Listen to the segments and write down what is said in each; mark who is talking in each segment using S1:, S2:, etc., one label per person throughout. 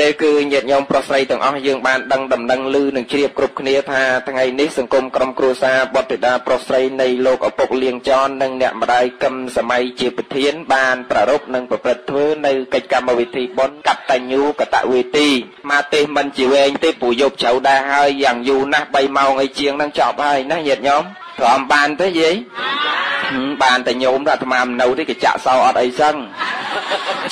S1: ទេគឺញាតិញោមប្រុសស្រីទាំងអស់យើងបានដឹងដំណឹងឮនឹងជ្រាបគ្រប់គ្នាថាថ្ងៃនេះសង្គមក្រុមគ្រួសារបុត្រធីតាប្រុសស្រីនៃលោកឪពុកលៀងចននិងអ្នកម្ដាយកឹមសម័យជាប្រធានបានប្រារព្ធនិងប្រព្រឹត្តធ្វើនៅកិច្ចកម្មវិធីបុណ្យកតញ្ញូកតវេទីមកទេមិនជាវែងទេពូយប់ជ្រៅដែរហើយយ៉ាងយូរណាស់3ម៉ោងអីជាងនឹងចប់ហើយណាញាតិញោម ព្រមបានទេយាយបានតែញោមអាត្មាមិននៅទេគេចាក់សោអត់អីសឹង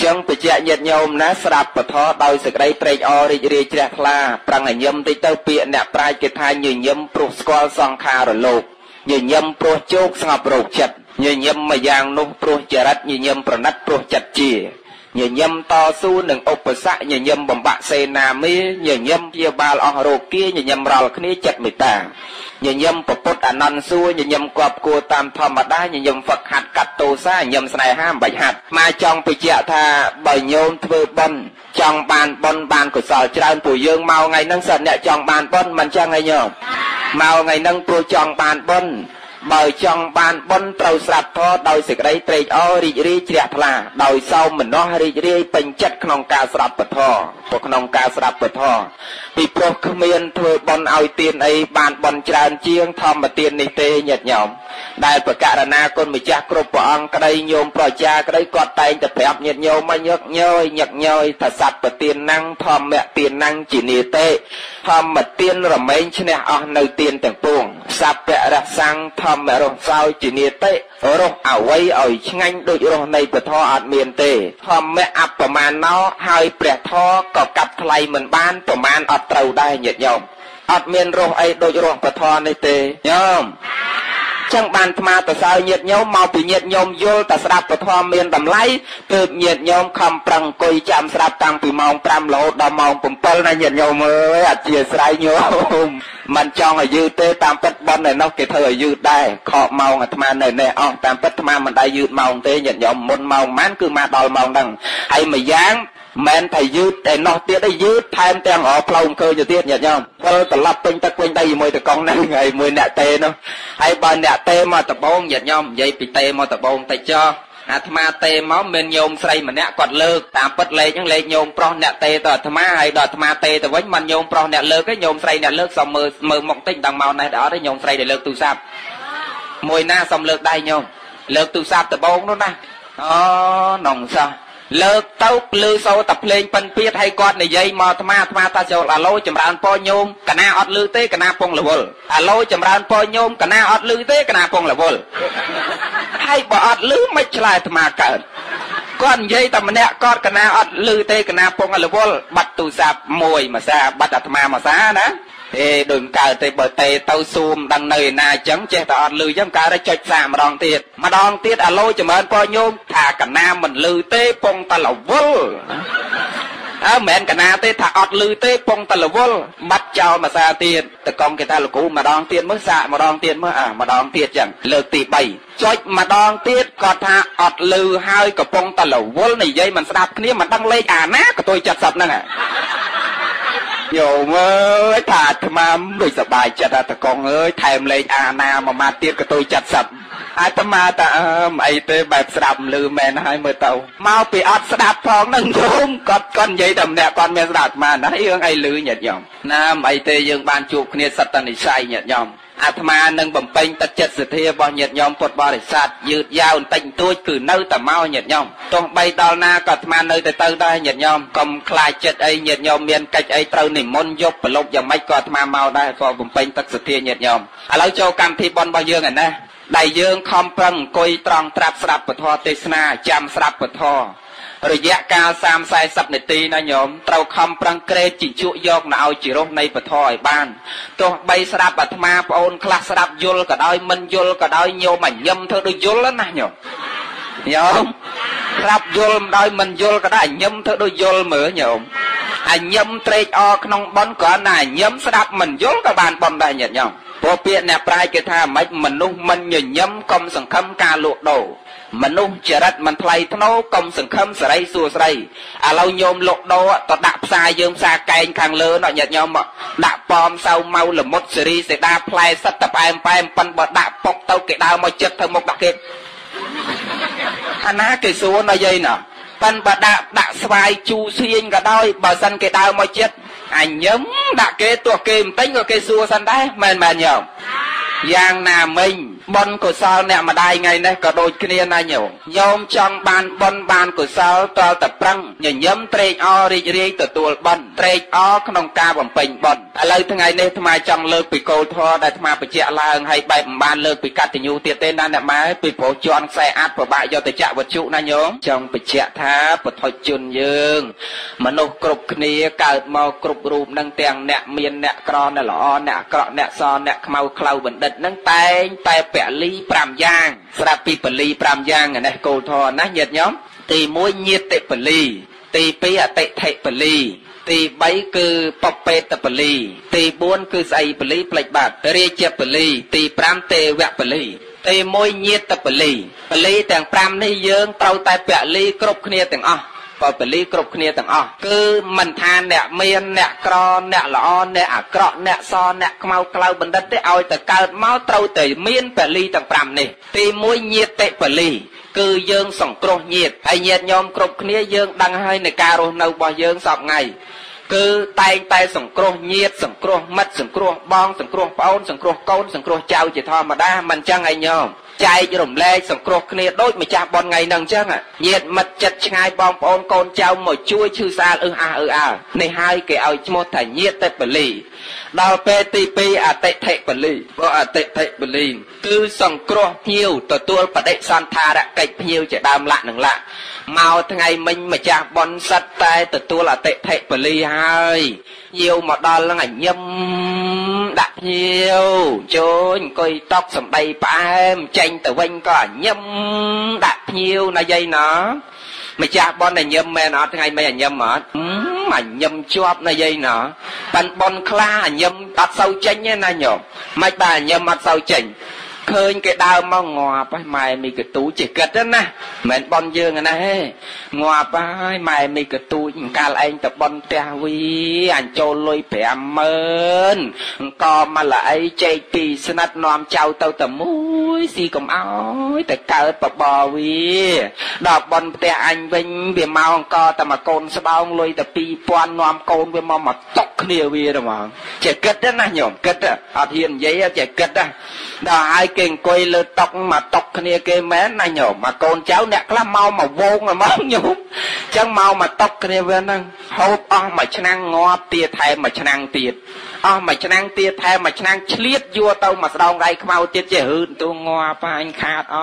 S1: ចឹងបច្ចៈញាតញោមណាស្ដាប់ពធដោយសេចក្តីត្រេកអររីករាយជ្រះថ្លាប្រឹងឲ្យញឹមតិចទៅពាក្យអ្នកប្រាជ្ញគេថាញញឹមព្រោះស្គាល់សង្ខារលោកញញឹមព្រោះជោគស្ងប់រោគចិត្តញញឹមមួយយ៉ាងនោះព្រោះចរិតញញឹមប្រណិតព្រោះចិត្តជា ញញឹមតស៊ូនឹងឧបសគ្គញញឹមបំបាក់សេនាមីញញឹមព្យាបាលអស់រោគាញញឹមរាល់គ្នាចិត្តមេត្តាញញឹមពពុតអនន្តសួរញញឹមគប់គួរតាមធម្មតាញញឹមហ្វឹកហាត់កាត់ទោសាញញឹមស្នេហាមិនបាច់ហាត់មកចង់បញ្ជាក់ថាបើញោមធ្វើបុណ្យចង់បានបុណ្យបានកុសលច្រើនពួកយើងមកថ្ងៃហ្នឹងសិនអ្នកចង់បានបុណ្យមិនចឹងឯងញោមមកថ្ងៃហ្នឹងព្រោះចង់បានបុណ្យ បើចង់បានបុណ្យត្រូវស្រាប់ធម៌ដោយសេចក្តីត្រេកអររីករាយជ្រះថ្លាដោយសោមនស្សរីករាយពេញចិត្តក្នុងការស្ដាប់ពធព្រោះក្នុងការស្ដាប់ពធពីព្រោះគ្មានធ្វើបុណ្យឲ្យទានអីបានបុណ្យច្រើនជាងធម្មទាននេះទេញាតិញោមដែលប្រកាសណាគុណម្ចាស់គ្រប់ព្រះអង្គក្តីញោមប្រជាក្តីគាត់តែងតែប្រាប់ញាតិញោមមកញឹកញយញឹកញយថាសត្វប្រទានណាំងធម្មទានណាំងជានីទេធម្មទានរមែងឈ្នះអស់នៅទានទាំងពួង សัพពរសੰធម្មរសោយជានីតិរសអវ័យឲ្យឆ្ងាញ់ដូចរសនៃពធអត់មានទេធម្មអបមាណោហើយព្រះធរក៏កាត់ថ្លៃមិនបានប្រមាណអត់ត្រូវដែរញាតិញោមអត់មានរសអីដូចរសពធនេះទេញោម ចឹងបានអាត្មាទៅសើញាតញោមមកពីញាតញោមយល់តែស្ដាប់ពធមានតម្លៃទើបញាតញោមខំប្រឹងអង្គុយចាំស្ដាប់តាំងពីម៉ោង5រហូតដល់ម៉ោង7ណាញាតញោមអើយអធិស្ឋានញោមមិនចង់ឲ្យយឺតទេតាមពិតប៉ុនឯនោះគេធ្វើឲ្យយឺតដែរខកម៉ោងអាត្មានៅនេះអស់តាមពិតអាត្មាមិនដែលយឺតម៉ោងទេញាតញោមមុនម៉ោងប៉ុន្មានគឺមកដល់ម៉ោងហ្នឹងហើយមួយយ៉ាង មិនថាយឺតតែនោះទៀតឯយឺតថែមទាំងរផ្លូវអង្គើទៅទៀតញាតិញោមវិលត្រឡប់ពេញទឹកពេញដីជាមួយតកងហ្នឹងហើយមួយអ្នកតេនោះហើយបើអ្នកតេមកដបងញាតិញោមនិយាយពីតេមកដបងតិចចោអាត្មាតេមកមានញោមស្រីម្នាក់គាត់លើកតាមពិតលេខហ្នឹងលេខញោមប្រុសអ្នកតេទៅអាត្មាហើយដល់អាត្មាតេទៅវិញមិនញោមប្រុសអ្នកលើកទេញោមស្រីអ្នកលើកសុំមើលមើលមុខតិចដល់មកនេះដល់អត់ទេញោមស្រីដែលលើកទូរស័ព្ទមួយណាសុំលើកដៃញោមលើកទូរស័ព្ទដបងនោះណាអូនងសោះ លើកទៅលឺសូរតែភ្លេងប៉ិនពៀតហើយគាត់និយាយមកអាត្មាអាត្មាថាចូលអាឡូចម្រើនពរញោមកណាអត់លឺទេកណាពងរវល់អាឡូចម្រើនពរញោមកណាអត់លឺទេកណាពងរវល់ហើយបើអត់លឺមិនឆ្លើយអាត្មាកើតគាត់និយាយតែម្នាក់គាត់កណាអត់លឺទេកណាពងរវល់បាត់ទូរស័ព្ទមួយមួយសាបាត់អាត្មាមួយសាណា ទេដូចកើតទេបើទេទៅសួមដឹងនៅឯណាអញ្ចឹងចេះតែអត់លឺអញ្ចឹងកើតតែចុចសាកម្ដងទៀតម្ដងទៀតអាឡូចម្រើនពរញោមថាកណាមិនលឺទេពងតលវល់អើមិនមែនកណាទេថាអត់លឺទេពងតលវល់បាត់ចោលមួយសាទៀតតកងគេថាលោកគ្រូម្ដងទៀតមើលសាកម្ដងទៀតមើលអាម្ដងទៀតចឹងលើកទី3ចុចម្ដងទៀតគាត់ថាអត់លឺហើយកំពុងតលវល់និយាយមិនស្ដាប់គ្នាមិនដឹងលេខអាណាក៏ទុយ70ហ្នឹង ញោមអើយថាអាត្មាដូចសบายចិត្តអាតកងអើយថែមលេខអាណាមួយម៉ាត់ទៀតក៏ទុយ70អាត្មាតាអើមអីទេបែបស្ដាប់លឺមែនហើយមើលទៅមកពីអត់ស្ដាប់ផងនឹងញោមគាត់គាត់និយាយតែម្នាក់គាត់មានស្ដាប់អាត្មាណារឿងអីលឺញាតិញោមណាមអីទេយើងបានជួបគ្នាសត្វតនិស័យញាតិញោម អាត្មានឹងបំពេញទឹកចិត្តសទ្ធារបស់ញាតិញោមពុទ្ធបរិស័ទយឺតយ៉ាវបន្តិចបន្តួចគឺនៅតែមកញាតិញោមទោះបីដល់ណាក៏អាត្មានៅតែទៅដែរញាតិញោមកុំខ្លាចចិត្តអីញាតិញោមមានកិច្ចអីត្រូវនិមន្តយប់ប្រលប់យ៉ាងម៉េចក៏អាត្មាមកដែរក៏បំពេញទឹកសទ្ធាញាតិញោមឥឡូវចូលកម្មវិធីបុណ្យរបស់យើងឯណាដែលយើងខំប្រឹងអង្គុយត្រង់ត្រាប់ស្ដាប់ពធទេសនាចាំស្ដាប់ពធ រយៈកាល30 40នាទីណាញោមត្រូវខំប្រឹងក្រេតជញ្ជក់យកនៅឲ្យជារសនៃពធឲ្យបានទោះបីស្ដាប់អាត្មាប្អូនខ្លះស្ដាប់យល់ក៏ដោយមិនយល់ក៏ដោយញោមអញញឹមធ្វើដូចយល់ណាញោមញោមស្ដាប់យល់មិនដោយមិនយល់ក៏ដោយអញញឹមធ្វើដូចយល់មើលញោមអញញឹមត្រេកអរក្នុងបនគ្រាន់តែអញញឹមស្ដាប់មិនយល់ក៏បានបនដែរញាតិញោមព្រោះពាក្យអ្នកប្រាជ្ញគេថាមិនមនុស្សមិនញញឹមកុំសង្ឃឹមការលក់ដូរ មនុស្សចរិតមិនថ្លៃថ្នូរកុំសង្ឃឹមសេរីសួស្រីឥឡូវញោមលក់ដូរទៅដាក់ផ្សារយើងផ្សារកែងខាងលើនោះញាតិញោមដាក់ប៉មសៅម៉ៅលមុតសេរីសេដាផ្លែសិតតប៉ែមប៉ែមប៉ិនបើដាក់ពុកទៅគេដើរមកចិត្តធ្វើមុខដាក់គេអាណាគេសួរណយាយណាប៉ិនបើដាក់ដាក់ស្វាយជូរសៀងក៏ដោយបើសិនគេដើរមកចិត្តអញញឹមដាក់គេទោះគេមិនទិញក៏គេសួរសិនដែរមែនមែនញោម យ៉ាងណាមិញបុណ្យកុសលអ្នកម្ដាយថ្ងៃនេះក៏ដូចគ្នាណាញោមញោមចង់បានបុណ្យបានកុសលតលតែប្រឹងញញឹមត្រេកអររីករាយទទួលបុណ្យត្រេកអរក្នុងការបំពេញបុណ្យឥឡូវថ្ងៃនេះអាត្មាចង់លើកពីគោលធម៌ដែលអាត្មាបញ្ជាក់ឡើងហើយបែបមិនបានលើកពីកតញ្ញូទៀតទេណាអ្នកម៉ែពីព្រោះជន់ខ្សែអាចពិបាកយកទៅចាក់វត្ថុណាញោមចង់បញ្ជាក់ថាបថុជនយើង មនុស្សគ្រប់គ្នាកើតមកគ្រប់រូបនឹងទាំងអ្នកមានអ្នកក្រអ្នកល្អអ្នកអាក្រក់អ្នកសអ្នកខ្មៅខ្លៅបណ្ឌិតនឹងតែងតែពលី5យ៉ាងស្រាប់ពីពលី5យ៉ាងនេះគោលធម៌ណាញាតិញោមទី1ញាតិពលីទី2អតិថិពលីទី3គឺបពេតពលីទី4គឺស្អីពលីផ្លេចបាត់រាជពលីទី5ទេវពលីទី1ញាតពលីពលីទាំង5នេះយើងត្រូវតែពលីគ្រប់គ្នាទាំងអស់ បពលីគ្រប់គ្នាទាំងអស់គឺមិនថាអ្នកមានអ្នកក្រអ្នកល្អអ្នកអាក្រក់អ្នកសអ្នកខ្មៅក្លៅបណ្ឌិតទេឲ្យតែកើតមកត្រូវតែមានពលីទាំង5នេះទី1ញាតិពលីគឺយើងសង្គ្រោះញាតិហើយញាតិញោមគ្រប់គ្នាយើងដឹងហើយនៃការរស់នៅរបស់យើងសពថ្ងៃគឺតែងតែសង្គ្រោះញាតិសង្គ្រោះមិត្តសង្គ្រោះបងសង្គ្រោះប្អូនសង្គ្រោះកូនសង្គ្រោះចៅជាធម្មតាមិនចឹងឯងញោមចែករំលែកសង្គ្រោះគ្នាដូចម្ចាស់បនថ្ងៃហ្នឹងអញ្ចឹងញាតិមិត្តចិត្តឆ្ងាយបងប្អូនកូនចៅមកជួយឈឺសាលអឺអះអឺអើនេះហើយគេឲ្យឈ្មោះថាញាតិបលីដល់ពេលទី2អតិថិបលីព្រោះអតិថិបលីគឺសង្គ្រោះភ្ញៀវទទួលបដិសន្ធារកិច្ចភ្ញៀវជាដើមលក្ខនឹងលក្ខមកថ្ងៃមិញម្ចាស់បនសិតតែទទួលអតិថិបលីហើយ យាវមកដល់នឹងញឹមដាក់ភ្ញៀវចូលអង្គុយតក់សំដីផ្អែមចេញទៅវិញក៏ញឹមដាក់ភ្ញៀវណាយាយណាម្ចាស់បនញឹមមែនអត់ថ្ងៃមិនញឹមអត់អញឹមជាប់ណាយាយណាប៉ិនបនខ្លាអញឹមអត់សូវចេញទេណាញោមមិនបាទអញឹមអត់សូវចេញ ឃើញគេដើរមកងាប់ហើយម៉ែមីកទូចេះគិតណាមិនបនយើងណាហេងាប់ហើយម៉ែមីកទូចកាលឯងទៅបនផ្ទះវីអញចូលលុយ50000អង្គមកលអីចែកពីស្និតនាំចៅទៅតែមួយស៊ីកំអោយទៅកើតបបវីដល់បនផ្ទះអញវិញវាមកអង្គតែមកកូនស្បោងលុយតែ2000នាំកូនវាមកមកຕົកគ្នាវាហ្មងចេះគិតណាញោមគិតអត់ហ៊ាននិយាយចេះគិតណាដល់ហើយគេអង្គុយលើតុកមកតុកគ្នាគេមែនណាញោមមកកូនចៅអ្នកខ្លះមកមកវងហ្មងញោមអញ្ចឹងមកមកតុកគ្នាវាហ្នឹងហូបអស់មួយឆ្នាំងងាប់ទៀតថែមមួយឆ្នាំងទៀតអស់មួយឆ្នាំងទៀតថែមមួយឆ្នាំងឆ្លៀតយួរទៅមកស្ដងដៃខ្មៅទៀតចេះហឺនទូងាប់អញខាតអ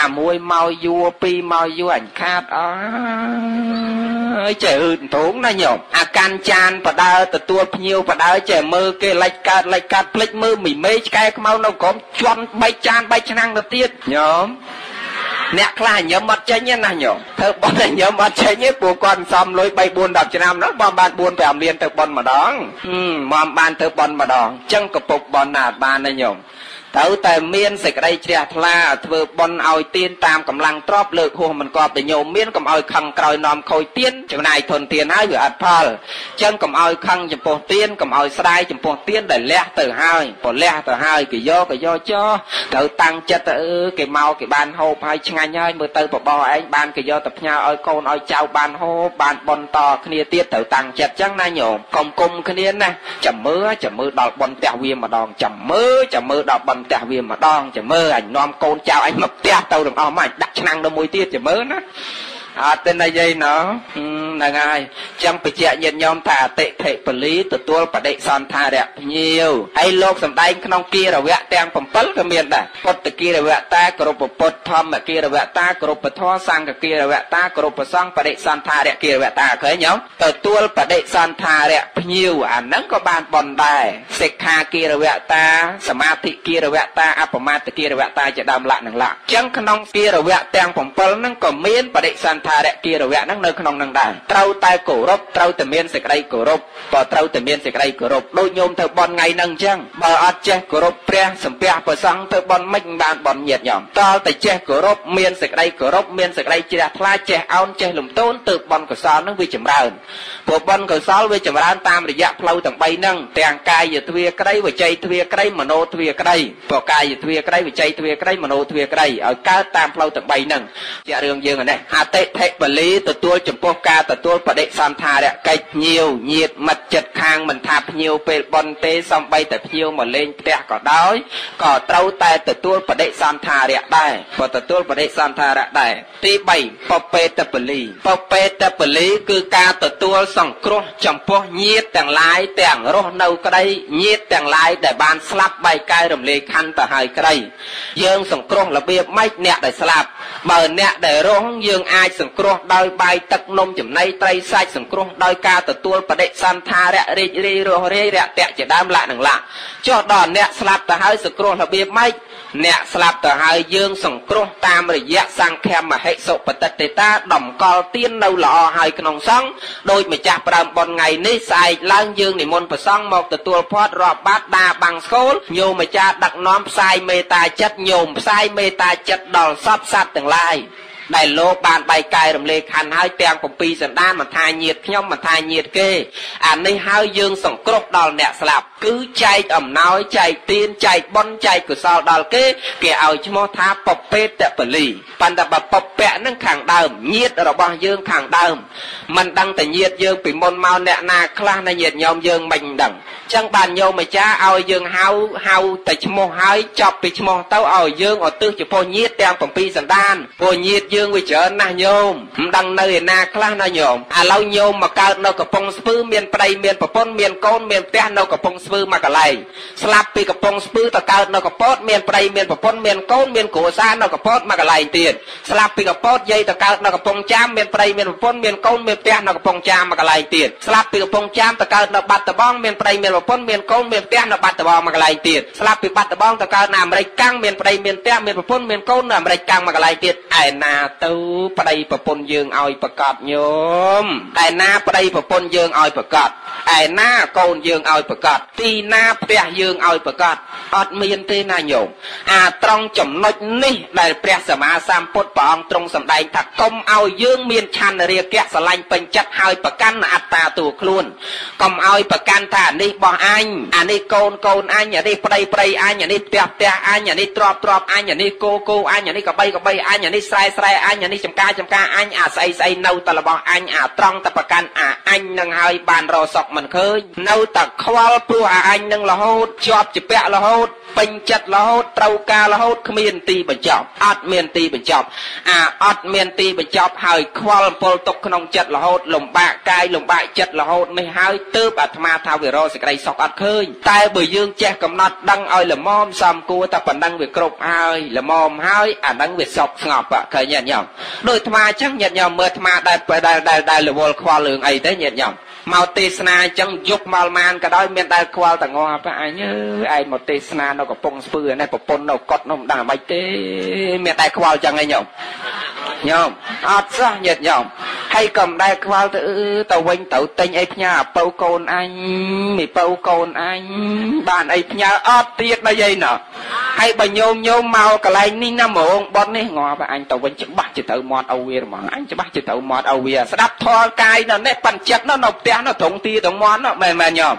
S1: អាមួយមកយួរពីរមកយួរអញខាតអើយចេះហឺនទូណាញោមអាកាន់ចានបដើទទួលភ្ញៀវបដើចេះមើលគេលិចកើតលិចកាត់ភ្លេចមើលមីមេឆ្កែខ្មៅនៅក្រោមជន់បែកចានបែកឆ្នាំងទៅទៀតញោមអ្នកខ្លះញឹមអត់ចេញទេណាញោមធ្វើបន់ញឹមអត់ចេញទេព្រោះគាត់សំលុយ3 4 10ឆ្នាំនោះបងបាន4 5លានទៅបន់ម្ដងមកបានទៅបន់ម្ដងអញ្ចឹងកពុកបន់ណាបានទេញោម ត្រូវតែមានសេចក្តីជ្រះថ្លាធ្វើបុណ្យឲ្យទានតាមកម្លាំងទ្រព្យលើកហួសមិនគប់តែញោមមានកុំឲ្យខឹងក្រោយនាំខូចទានចំណាយធនទានហើយវាអត់ផលអញ្ចឹងកុំឲ្យខឹងចំពោះទានកុំឲ្យស្ដាយចំពោះទានដែលលះទៅហើយព្រោះលះទៅហើយគេយកក៏យកចោត្រូវតាំងចិត្តទៅអឺគេមកគេបានហូបហើយឆ្ងាញ់ហើយមើលទៅបបោឯងបានគេយកទៅផ្ញើឲ្យកូនឲ្យចៅបានហូបបានបន់តគ្នាទៀតត្រូវតាំងចិត្តអញ្ចឹងណាញោមកុំគុំគ្នាណាចាំមើលចាំមើលដល់បន់ផ្ទះវាម្ដងចាំមើលចាំមើលដល់បន់ផ្ទះវាម្ដងចាំមើលអញនាំកូនចៅអញមកផ្ទះទៅទាំងអស់មកអញដាក់ឆ្នាំងទៅមួយទៀតចាំមើលណា អត់ទេណាយាយណោហ្នឹងហើយចឹងបច្ចៈញាតិញោមថាអតិថិពលីទទួលបដិសន្ធារៈភ្ញៀវហើយលោកសំដែងក្នុងគិរវៈទាំង7ក៏មានដែរពុទ្ធគិរវៈតាគ្រប់ពុទ្ធធម្មគិរវៈតាគ្រប់ធម៌សង្ឃគិរវៈតាគ្រប់ប្រសង្ឃបដិសន្ធារៈគិរវៈតាឃើញញោមទទួលបដិសន្ធារៈភ្ញៀវអាហ្នឹងក៏បានបនដែរសិក្ខាគិរវៈតាសមាធិគិរវៈតាអបមាទគិរវៈតាជាដើមលក្ខនឹងលក្ខចឹងក្នុងគិរវៈទាំង7ហ្នឹងក៏មានបដិសន្ថារគិរវៈហ្នឹងនៅក្នុងនឹងដែរត្រូវតែគោរពត្រូវតែមានសេចក្តីគោរពក៏ត្រូវតែមានសេចក្តីគោរពដូចញោមទៅបន់ថ្ងៃហ្នឹងអញ្ចឹងបើអត់ចេះគោរពព្រះសំពះព្រះសង្ឃទៅបន់មិនបានបន់ញាតញោមតើតែចេះគោរពមានសេចក្តីគោរពមានសេចក្តីជ្រះថ្លាចេះអោនចេះលំទោនទើបបន់កុសលហ្នឹងវាចម្រើនព្រោះបន់កុសលវាចម្រើនតាមរយៈផ្លូវទាំង3ហ្នឹងទាំងកាយទ្វាក្តីវចីទ្វាក្តីមโนទ្វាក្តីព្រោះកាយទ្វាក្តីវចីទ្វាក្តីមโนទ្វាក្តីឲ្យកើតតាមផ្លូវទាំង3ហ្នឹងជារឿងយើងនេះអតិ ថិបលីទទួលចំពោះការទទួលបដិសន្ធារកិច្ចភ្ញៀវញាតមិត្តចិត្តខាងមិនថាភ្ញៀវពេលបន់ទេសំបីតែភ្ញៀវមកលេងផ្ទះក៏ដោយក៏ត្រូវតែទទួលបដិសន្ធារៈដែរក៏ទទួលបដិសន្ធារៈដែរទី3ពពេតបលីពពេតបលីគឺការទទួលសង្គ្រោះចំពោះញាតទាំងឡាយទាំងរស់នៅក្តីញាតទាំងឡាយដែលបានស្លាប់បែកកាយរំលែកខន្ធទៅហើយក្តីយើងសង្គ្រោះរបៀបម៉េចអ្នកដែលស្លាប់បើអ្នកដែលរស់យើងអាចសង្គ្រោះដោយបាយទឹកនំចំណីត្រីសាច់សង្គ្រោះដោយការទទួលបដិសន្ធារៈរីករាយរស់រាយរយៈជាដើមលក្ខនឹងលក្ខចុះដល់អ្នកស្លាប់ទៅហើយសង្គ្រោះរបៀបម៉េចអ្នកស្លាប់ទៅហើយយើងសង្គ្រោះតាមរយៈសង្ឃមហិសុបតិតេតាដំកល់ទៀននៅល្អហើយក្នុងសង្ឃដោយម្ចាស់ប្រើមប៉ុនថ្ងៃនេះស្អែកឡើងយើងនិមន្តព្រះសង្ឃមកទទួលផាត់រាប់បាត់ដាបាំងស្គូលញោមម្ចាស់ដឹកនាំផ្សាយមេត្តាចិត្តញោមផ្សាយមេត្តាចិត្តដល់សពសត្វទាំងឡាយ ដែលលោកបានបែកកាយរំលែកខណ្ឌហើយទាំង7សន្តានមិនថាញាតខ្ញុំមិនថាញាតគេអានេះហើយយើងសង្គ្រោះដល់អ្នកស្លាប់គឺចែកអំណោយចែកទានចែកបុណ្យចែកកុសលដល់គេគេឲ្យឈ្មោះថាពពេតបលីប៉ុន្តែបើពពៈនឹងខាងដើមញាតរបស់យើងខាងដើមមិនដឹងតែញាតយើងពីមុនមកអ្នកណាខ្លះណាញាតញោមយើងមិនដឹងចឹងបានញោមម្ចាស់ឲ្យយើងហៅហៅតែឈ្មោះហើយចប់ពីឈ្មោះទៅឲ្យយើងឧទ្ទិសចំពោះញាតទាំង7សន្តានព្រោះញាតយើងវាច្រើនណាស់ញោមមិនដឹងនៅឯណាខ្លះណាញោមឥឡូវញោមមកកើតនៅកំពង់ស្ពឺមានប្តីមានប្រពន្ធមានកូនមានផ្ទះនៅកំពង់ស្ពឺមកកន្លែងស្លាប់ពីកំពង់ស្ពឺទៅកើតនៅកពតមានប្តីមានប្រពន្ធមានកូនមានគ្រួសារនៅកពតមកកន្លែងទៀតស្លាប់ពីកពតយាយទៅកើតនៅកំពង់ចាមមានប្តីមានប្រពន្ធមានកូនមានផ្ទះនៅកំពង់ចាមមកកន្លែងទៀតស្លាប់ពីកំពង់ចាមទៅកើតនៅបាត់ដំបងមានប្តីមានប្រពន្ធមានកូនមានផ្ទះនៅបាត់ដំបងមកកន្លែងទៀតស្លាប់ពីបាត់ដំបងទៅកើតនៅអាមេរិកកាំងមានប្តីមានផ្ទះមានប្រពន្ធមានកូននៅអាមេរិកកាំងមកកន្លែងទៀតឯណាទៅប្តីប្រពន្ធយើងឲ្យប្រកាសញោមឯណាប្តីប្រពន្ធយើងឲ្យប្រកាស ឯណាកូនយើងឲ្យប្រកាសទីណាផ្ទះយើងឲ្យប្រកាសអត់មានទេណាញោមអាត្រង់ចំណុចនេះដែលព្រះសម្មាសម្ពុទ្ធព្រះអង្គទ្រង់សម្ដែងថាកុំឲ្យយើងមានឆន្ទរាគៈស្រឡាញ់ពេញចិត្តហើយប្រកាន់អត្តាតួខ្លួនកុំឲ្យប្រកាន់ថាអានេះបោះអញអានេះកូនកូនអញអានេះប្តីប្តីអញអានេះផ្ទះផ្ទះអញអានេះទ្រពទ្រពអញអានេះគោគោអញអានេះកបីកបីអញអានេះស្រែស្រែអញអានេះចំការចំការអញអាស្អីស្អីនៅតែរបស់អញអាត្រង់តែប្រកាន់អាអញនឹងហើយបានរសក់មិនឃើញនៅតែខ្វល់ព្រោះអាអញនឹងរហូតជាប់ជាពាក់រហូតពេញចិត្តរហូតត្រូវការរហូតគ្មានទីបញ្ចប់អត់មានទីបញ្ចប់អាអត់មានទីបញ្ចប់ហើយខ្វល់ពលទុកក្នុងចិត្តរហូតលំបាកកាយលំបាកចិត្តរហូតនេះហើយទើបអាត្មាថាវារសេចក្តីសុខអត់ឃើញតែបើយើងចេះកំណត់ដឹងឲ្យល្មមសំគួរតែប៉ុណ្ណឹងវាគ្រប់ហើយល្មមហើយអាហ្នឹងវាសុខស្ងប់ឃើញញាតិញោមដោយអាត្មាអញ្ចឹងញាតិញោមមើលអាត្មាដែលដែលដែលរវល់ខ្វល់រឿងអីទេញាតិញោម មកទេសនាអញ្ចឹងយប់មកម៉ានក៏ដោយមានដែលខ្វល់តងប់អញអើយឯងមកទេសនានៅកំពង់ស្ពឺនេះប្រពន្ធនៅកត់នោះមិនដឹងអ្វីទេមានតែខ្វល់អញ្ចឹងឯងញោមញោមអត់សោះញាតញោមហើយក៏មិនដែលខ្វល់ទៅទៅវិញទៅទិញអីផ្ញើអាពៅកូនអញមីពៅកូនអញបានអីផ្ញើអត់ទៀតបើយាយណោះ ហើយបើញោមញោមមកកន្លែងនេះណាហ្មងបត់នេះងាប់អញទៅវិញច្បាស់ជាទៅមាត់អូវាហ្មងអញច្បាស់ជាទៅមាត់អូវាស្ដាប់ធម៌កាយនៅនេះប៉ិនចិត្តនៅនៅផ្ទះនៅត្រង់ទីត្រង់មាត់មែនមែនញោម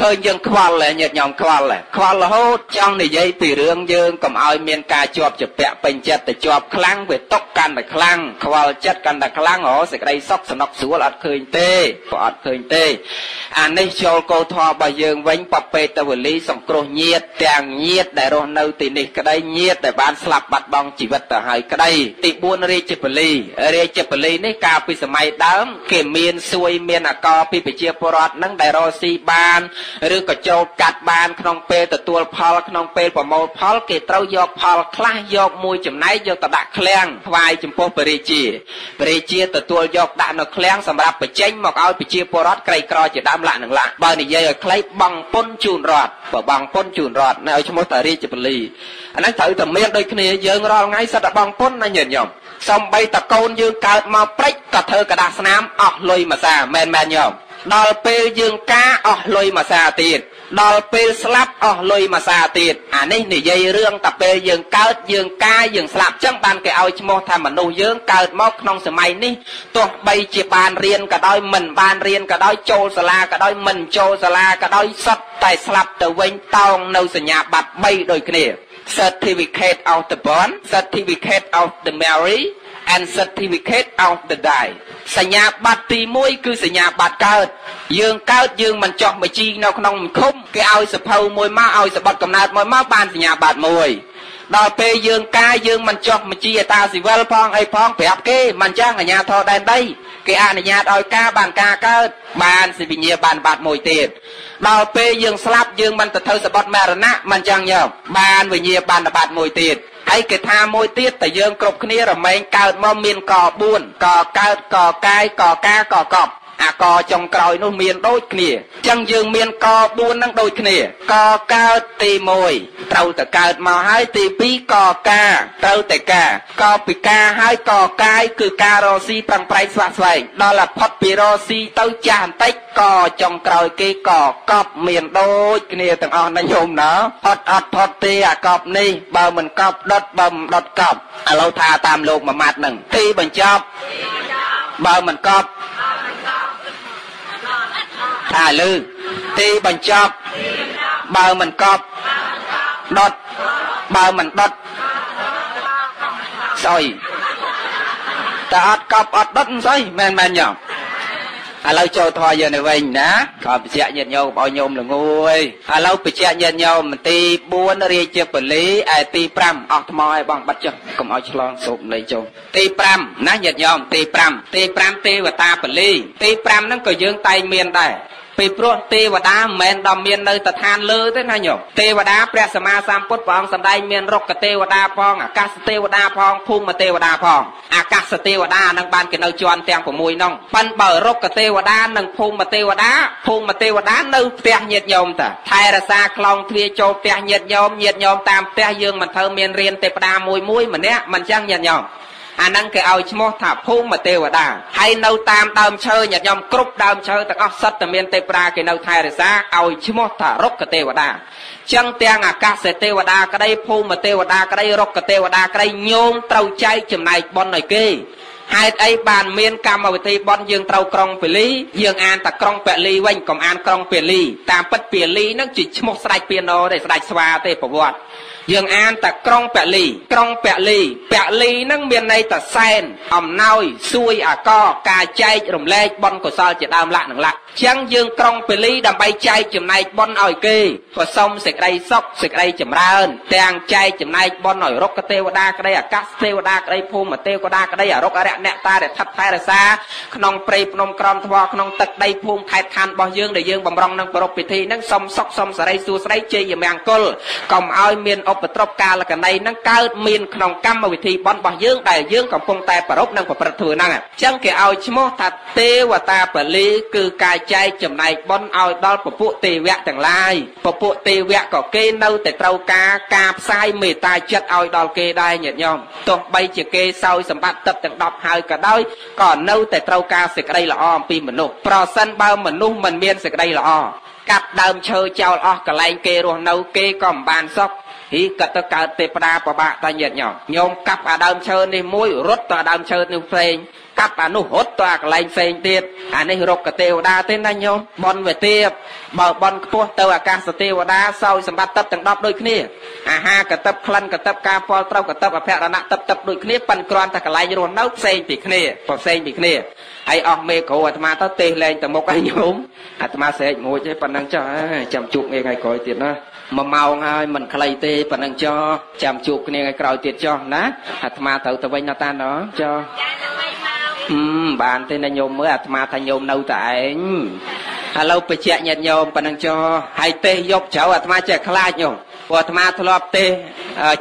S1: ឃើញយើងខ្វល់ញាតិញោមខ្វល់ខ្វល់រហូតចង់និយាយពីរឿងយើងកុំឲ្យមានការជាប់ជាពាក់ពេញចិត្តទៅជាប់ខ្លាំងវាຕົកកាន់តែខ្លាំងខ្វល់ចិត្តកាន់តែខ្លាំងអូសេចក្តីសុខសំណុកស្រួលអត់ឃើញទេក៏អត់ឃើញទេអានេះចូលកោធម៌របស់យើងវិញបពេតវលីសង្គ្រោះញាតទាំងញាតដែលរស់នៅទីនេះក្តីញាតដែលបានស្លាប់បាត់បង់ជីវិតទៅហើយក្តីទី4រាជបលីរាជបលីនេះកាលពីសម័យដើមគេមានសួយមានអកពីប្រជាពលរដ្ឋនឹងដែលរស់ស៊ីបានឬក៏ចូលកាត់បានក្នុងពេលទទួលផលក្នុងពេលប្រមូលផលគេត្រូវយកផលខ្លះយកមួយចំណែកយកទៅដាក់ឃ្លាំងថ្វាយចំពោះព្រះរាជាព្រះរាជាទទួលយកដាក់នៅឃ្លាំងសម្រាប់បញ្ចេញមកឲ្យប្រជាពលរដ្ឋក្រីក្រជាដើមលក្ខនឹងលក្ខបើនិយាយឲ្យខ្លីបងពុនជូនរដ្ឋបើបងពុនជូនរដ្ឋនៅឲ្យឈ្មោះតារាជពលីអាហ្នឹងត្រូវតែមានដូចគ្នាយើងរាល់ថ្ងៃសិតតែបងពុនណាញាតិញោម សំបីតកូនយើងកើតមកព្រិចក៏ធ្វើกระดาษស្នាមអស់លុយមួយសាមែនមែនញោម ដល់ពេលយើងការអស់លុយមួយសាទៀតដល់ពេលស្លាប់អស់លុយមួយសាទៀតអានេះនិយាយរឿងតែពេលយើងកើតយើងកាយយើងស្លាប់ចឹងបានគេឲ្យឈ្មោះថាមនុស្សយើងកើតមកក្នុងសម័យនេះទោះបីជាបានរៀនក៏ដោយមិនបានរៀនក៏ដោយចូលសាលាក៏ដោយមិនចូលសាលាក៏ដោយសុទ្ធតែស្លាប់ទៅវិញតោងនៅសញ្ញាបត្រ3ដូចគ្នា certificate of the born certificate of the marry and certificate of the die សញ្ញាបត្រទី1គឺសញ្ញាបត្រកើត យើងកើតយើងមិនចោះមកជីនៅក្នុងឃុំគេឲ្យសភៅមួយមកឲ្យសបត់កំណើតមួយមកបានសញ្ញាបត្រមួយដល់ពេលយើងកាយយើងមិនចោះមកជីអតាស៊ីវិលផងអីផងប្រាប់គេមិនចឹងអាញាធរដែនដីគេអនុញ្ញាតឲ្យការបានការកើតបានសិវិញ្ញាបានបាត់មួយទៀតដល់ពេលយើងស្លាប់យើងមិនទៅធ្វើសបត់មរណៈមិនចឹងញោមបានវិញ្ញាបានបាត់មួយទៀត ហើយគេថាមួយទៀតតែយើងគ្រប់គ្នារមែងកើតមកមានក4កកើតកកាយកកាកកប់ អាកចុងក្រោយនោះមានដូចគ្នាអញ្ចឹងយើងមានក4នឹងដូចគ្នាកកើតទី1ត្រូវតែកើតមកហើយទី2កកាត្រូវតែការកពីការហើយកកាយគឺការរស៊ីប្រឹងប្រែងស្វាក់ស្វែងដល់តែផុតពីរស៊ីទៅចាស់បន្តិចកចុងក្រោយគេកកប់មានដូចគ្នាទាំងអស់ណាញោមណាអត់អត់ផុតទេអាកប់នេះបើមិនកប់ដុតបើមិនដុតកប់ឥឡូវថាតាមលោកមួយម៉ាត់នឹងទីបញ្ចប់បើមិនកប់ ថាលឺទីបញ្ចប់ បើមិនកប់ដុតបើមិនដុតស្អុយតែអត់កប់អត់ដុតស្អុយមែនមែនញោមឥឡូវចូលធម៌យើងទៅវិញណាក៏បញ្ជាក់ញាតិញោមឲ្យញោមល្ងួយឥឡូវបញ្ជាក់ញាតិញោមទី4រាជាពលីឯទី5អស់ថ្មឲ្យបងបាត់ចុះកុំឲ្យឆ្លងសូបនៃចុះទី5ណាញាតិញោមទី5ទី5ទេវតាពលីទី5ហ្នឹងក៏យើងតែងមានដែរ ពីព្រោះទេវតាមិនមែនដល់មាននៅស្ថានលើទេណាញោមទេវតាព្រះសម្មាសម្ពុទ្ធព្រះអង្គសម្ដែងមានរុក្ខទេវតាផងអាកាសទេវតាផងភូមិទេវតាផងអាកាសទេវតានឹងបានគេនៅជាន់ទាំង6នោះប៉ិនបើរុក្ខទេវតានិងភូមិទេវតាភូមិទេវតានៅផ្ទះញាតញោមតាថែរក្សាខ្លងទ្វាចូលផ្ទះញាតញោមញាតញោមតាមផ្ទះយើងមិនត្រូវមានរៀនទេវតាមួយមួយម្នាក់មិនចឹងញាតញោម អាហ្នឹងគេឲ្យឈ្មោះថាភូមិទេវតាហើយនៅតាមដើមឈើញាតិញោមគ្រប់ដើមឈើទាំងអស់សិតតែមានទេវតាគេនៅថែរក្សាឲ្យឈ្មោះថារុក្ខទេវតាចឹងទាំងអាកាសទេវតាក្តីភូមិទេវតាក្តីរុក្ខទេវតាក្តីញោមត្រូវចែកចំណែកបុណ្យឲ្យគេ ហេតុអីបានមានកម្មវិធីបន់យើងត្រូវក្រុងពលីយើងអានតែក្រុងពលីវិញកុំអានក្រុងពលីតាមពិតពលីហ្នឹងជាឈ្មោះស្ដេចពីណូទេស្ដេចស្វាទេប្រវត្តិយើងអានតែក្រុងពលីក្រុងពលីពលីហ្នឹងមានន័យតែសែនអំណោយសួយអាកការចែករំលែកបុណ្យកុសលជាដើមលក្ខនឹងលក្ខ ចឹងយើង ក្រុងពលីដើម្បីចែកចំណែកបុណ្យឲ្យគេក៏សុំសេចក្តីសុខសេចក្តីចម្រើន ទាំងចែកចំណែកបុណ្យឲ្យរុក្ខទេវតាក្តីអាកាសទេវតាក្តីភូមិទេវតាក្តីអរុក្ខអរិយអ្នកតារថថែរសាក្នុងព្រៃភ្នំក្រំថ្មក្នុងទឹកដីភូមិខេត្តខណ្ឌរបស់យើងដែលយើងបំរុងនឹងប្រពៃពិធីហ្នឹងសុំសុខសុំសរីសួស្តីជ័យមង្គលកុំឲ្យមានឧបទ្រពកាលកណីហ្នឹងកើតមានក្នុងកម្មវិធីបន់របស់យើងដែលយើងកំពុងតែប្រពៃនិងប្រព្រឹត្តធ្វើហ្នឹងអញ្ចឹងគេឲ្យឈ្មោះថាទេវតាពលីគឺការចែកចំណែកបន់ឲ្យដល់ពពួកទេវៈទាំងឡាយពពួកទេវៈក៏គេនៅតែត្រូវការការផ្សាយមេត្តាចិត្តឲ្យដល់គេដែរញាតិញោមទោះបីជាគេសោយសម្បត្តិទឹកទាំង10ហើយក៏ដោយក៏នៅតែត្រូវការសេចក្តីល្អអំពីមនុស្សប្រសិនបើមនុស្សមិនមានសេចក្តីល្អកាប់ដើមឈើចោលអស់កន្លែងគេរស់នៅគេក៏មិនបានសុខ ហីក៏ទៅកើតទេវតាប្របាក់តាញាតញោមញោមកាប់អាដើមឈើនេះមួយរត់ទៅអាដើមឈើនេះផ្សេងកាប់អានោះរត់ទៅអាកន្លែងផ្សេងទៀតអានេះរុក្ខទេវតាទេណាញោមបនវេទាបបើបនខ្ពស់ទៅអាកាសទេវតាសោយសម្បត្តិទឹកទាំង10ដូចគ្នាអាហារកតឹបក្លិនកតឹបការពលត្រូវកតឹបអភរណៈតឹបតឹបដូចគ្នាប៉ិនគ្រាន់តែកន្លែងរស់នៅផ្សេងពីគ្នាផ្សេងពីគ្នាហើយអស់មេគ្រូអាត្មាទៅទេសលែងទៅមុខឲ្យញោមអាត្មាស្រែកមួយទេប៉ុណ្ណឹងចុះចាំជួបថ្ងៃថ្ងៃក្រោយទៀតណា មួយម៉ោងហើយមិនខ្លីទេប៉ុណ្ណឹងចុះចាំជួបគ្នាថ្ងៃក្រោយទៀតចុះណាអាត្មាត្រូវទៅវិញណាតាណោះចុះហឹមបានទេណាញោមមើលអាត្មាថាញោមនៅតែឯងឥឡូវបញ្ជាក់ញាតញោមប៉ុណ្ណឹងចុះហើយទេសយកជ្រៅអាត្មាចេះខ្លាចញោម ព្រោះអាត្មាធ្លាប់ទេ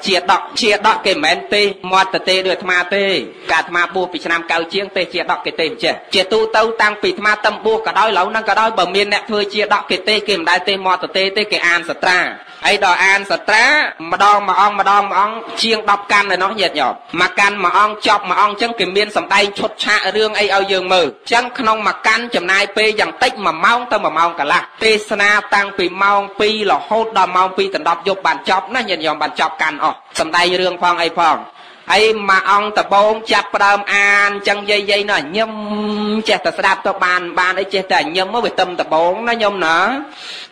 S1: ជាដកជាដកគេមិនមែនទេមាត់ទៅទេដូចអាត្មាទេកាអាត្មាបួសពីឆ្នាំកៅជាងទេជាដកគេទេអញ្ចេះជាទូទៅតាំងពីអាត្មាតឹមបួសក៏ដោយឡូវហ្នឹងក៏ដោយបើមានអ្នកធ្វើជាដកគេទេគេមិនដែលទេមាត់ទៅទេទេគេអានសត្រា អីដល់អានសត្រាម្ដងមួយអង្គម្ដងមួយអង្គជាង10កាន់ឯណោះញាតិញោមមួយកាន់មួយអង្គចប់មួយអង្គអញ្ចឹងគេមានសម្ដែងឈុតឆាករឿងអីឲ្យយើងមើលអញ្ចឹងក្នុងមួយកាន់ចំណាយពេលយ៉ាងតិច1ម៉ោងទៅ1ម៉ោងកន្លះទេសនាតាំងពីម៉ោង2រហូតដល់ម៉ោង2ដល់10យប់បានចប់ណាញាតិញោមបានចប់កាន់អស់សម្ដែងរឿងផងអីផង ហើយមួយអង្គដបងចាប់ផ្ដើមអានចឹងយាយយាយនោះញឹមចេះតែស្ដាប់ទៅបានបានអីចេះតែញឹមមកវាទឹមដបងណាញោមណា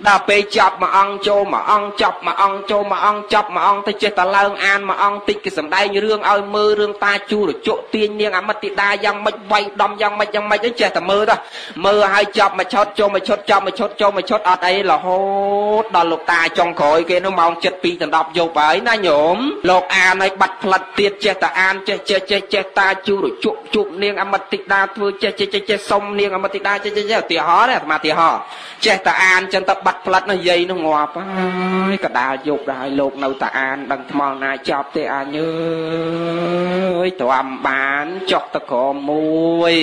S1: ដល់ពេលចប់មួយអង្គចូលមួយអង្គចប់មួយអង្គចូលមួយអង្គចប់មួយអង្គទៅចេះតែឡើងអានមួយអង្គតិចគេសំដែងរឿងឲ្យមើលរឿងតាជួរជក់ទាញនាងអមតិតាយ៉ាងម៉េចវាយដំយ៉ាងម៉េចយ៉ាងម៉េចចេះតែមើលទៅមើលឲ្យចប់មួយឈុតចូលមួយឈុតចប់មួយឈុតចូលមួយឈុតអត់អីរហូតដល់លោកតាចុងក្រោយគេនោះម៉ោង7:02ដល់10យប់ហើយណាញោមលោកអានឲ្យបាត់ផ្លិតទៀតចេះតែអានចេះចេះចេះចេះតាជូរជក់ជប់នាងអមតិតាធ្វើចេះចេះចេះចេះសុំនាងអមតិតាចេះចេះចេះឧទាហរណ៍ណាអាត្មាឧទាហរណ៍ចេះតែអានចឹងទៅបាត់ផ្លិតនោះយាយនោះងាប់ហើយកដាលយប់ដែរលោកនៅតែអានដឹងថ្មល់ណាចប់ទេអញអើយទ្រាំបានចុះតក្រមួយ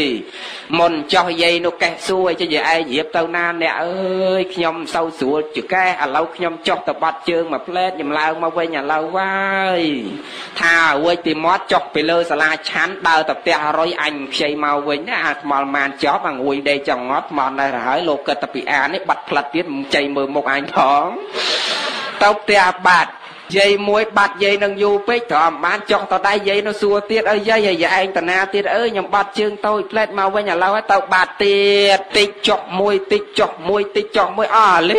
S1: មុនចុះយាយនោះកេះសួរចេះយាយឯងរៀបទៅណាអ្នកអើយខ្ញុំសូវស្រួលចកេះឥឡូវខ្ញុំចុះទៅបាត់ជើងមកផ្លែតខ្ញុំឡើងមកវិញឥឡូវហើយថាអួយពីមាត់ចុះពីលើសាលាឆាន់ដើរទៅផ្ទះរុយអញខ្ចីមកវិញណាអាថ្មល់ម៉ានចប់អាងួយដេកចង្អត់ថ្មល់ដែរហើយលោកគិតតែពីអាននេះបាត់ផ្លិតទៀតមិនចៃមើលមុខអញផងទៅផ្ទះបាត់ យាយមួយបាត់យាយនឹងយូរពេកត្រមបានចុះទៅដៃយាយនៅសួរទៀតអើយាយយាយឯងតាណាទៀតអើខ្ញុំបាត់ជើងតូចផ្លែតមកវិញឥឡូវទៅបាត់ទៀតតិចចុះមួយតិចចុះមួយតិចចុះមួយអស់លី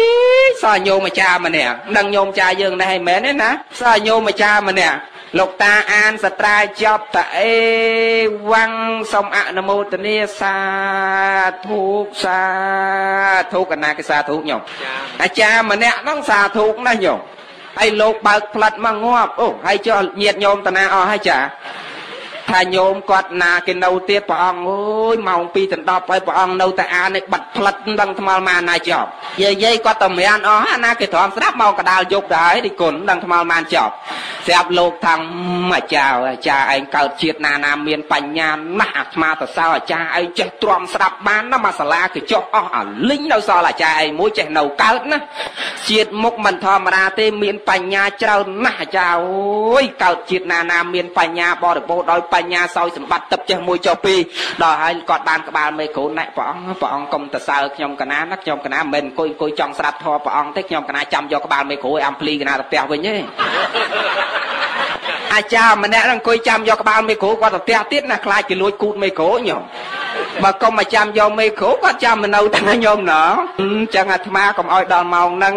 S1: សើញោមម្ចាស់ម្នាក់នឹងញោមចាយើងនេះឯមែនទេណាសើញោមម្ចាស់ម្នាក់លោកតាអានសត្រាចប់តអេវ៉ាំងសូមអនុមោទនាសាធុសាធុកណាគេសាធុញោមអាចារ្យម្នាក់ហ្នឹងសាធុណាញោម ហើយលោកបើកផ្លិតមកងាប់អូហើយចុះញាតញោមតាណាអស់ហើយចា ថាញោមគាត់ណាគេនៅទៀតព្រះអង្គអើយម៉ោង2ដល់10ហើយព្រះអង្គនៅតែអាននេះបាត់ផ្លិតដឹងថ្មល់ម៉ានណាចប់យាយយាយគាត់តែមានអស់អាណាគេទ្រាំស្ដាប់មកកដាលយប់ទៅហើយទីគុណដឹងថ្មល់ម៉ានចប់ស្រាប់លោកថាអាចារ្យអាចារ្យឯងកើតជាតិណាណាមានបញ្ញាណាស់អាត្មាទៅសើអាចារ្យឯងចេះទ្រាំស្ដាប់បានណាមកសាលាគេចុះអស់អាលិញនៅសល់អាចារ្យឯងមួយចេះនៅកើតណាជាតិមុខមិនធម្មតាទេមានបញ្ញាច្រើនណាស់អាចារ្យអូយកើតជាតិណាណាមានបញ្ញាបរិបូរដោយបញ្ញាសោយសម្បត្តិទឹកចេះមួយចុះពីរដល់ហើយគាត់បានក្បាលមេគ្រូណែព្រះអង្គព្រះអង្គកុំទៅសើខ្ញុំកណាណាខ្ញុំកណាមិនអង្គុយអង្គុយចង់ស្ដាប់ធម៌ព្រះអង្គទេខ្ញុំកណាចាំយកក្បាលមេគ្រូឲ្យអំភ្លីកណាទៅផ្ទះវិញទេអាចារ្យម្នាក់ហ្នឹងអង្គុយចាំយកក្បាលមេគ្រូគាត់ទៅផ្ទះទៀតណាខ្លាចគេលួចគូតមេគ្រូញោម បើកុំមកចាំយកមេគ្រូគាត់ចាំនៅតែញោមណោះអញ្ចឹងអាត្មាកុំឲ្យដល់ម៉ោងហ្នឹង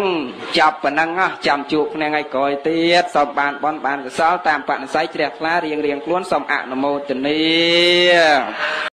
S1: ចាប់ប៉ុណ្ណឹងចាំជួបគ្នាថ្ងៃក្រោយទៀតសូមបានបនបានកសលតាមបណិស័យជ្រះថ្លារៀងរៀងខ្លួនសូមអនុមោទនា